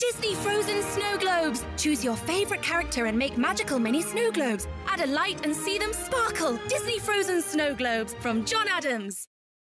Disney Frozen Snow Glowbz! Choose your favorite character and make magical mini snow globes. Add a light and see them sparkle. Disney Frozen Snow Glowbz from John Adams.